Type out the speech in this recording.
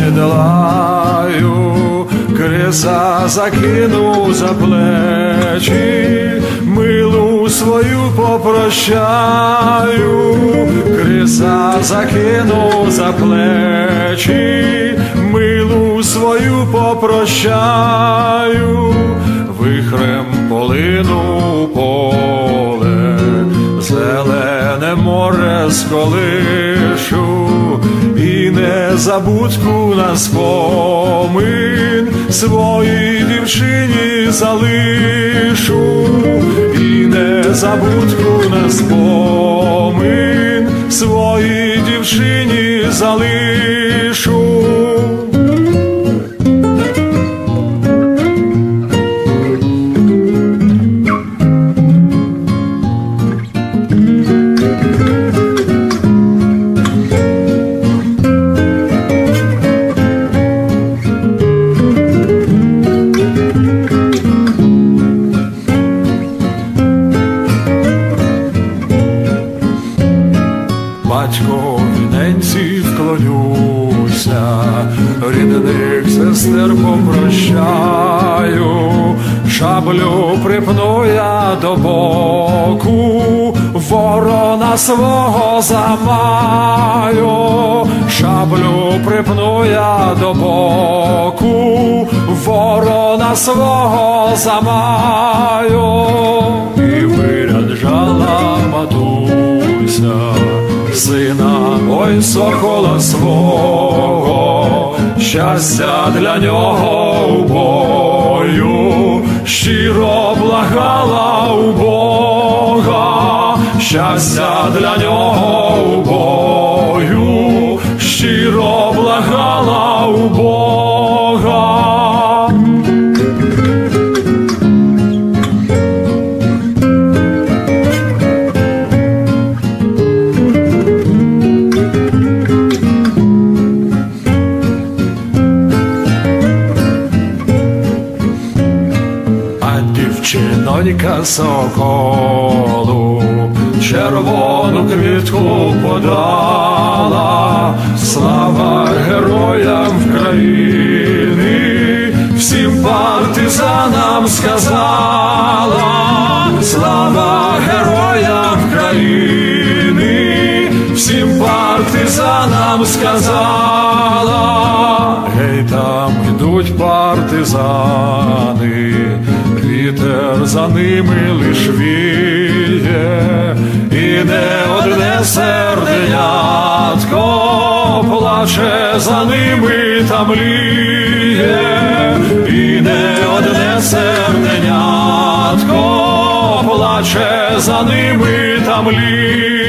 подолаю, креса закину за плечі, милу свою попрощаю, креса закину за плечі, милу свою попрощаю, вихрем полину поле, зелене море сколишу, і незабудку на спомин своїй дівчині залишу, і незабудку на спомин своїй дівчині залишу. Батько ненці вклонюся, рідних сестер попрощаю, шаблю припну я до боку, ворона свого замаю, шаблю припну я до боку, ворона свого замаю, і виряджала сина, ой сокола свого, щастя для нього у бою, щиро благала у Бога, щастя для нього у бою, щиро дівчинонька соколу червону квітку подала, слава героям України, всім партизанам сказала, слава героям країни, всім партизанам сказала, гей, там йдуть партизани, вітер за ними лиш віє, і не одне серденятко плаче за ними та мліє, і не одне серденятко плаче за ними та мліє.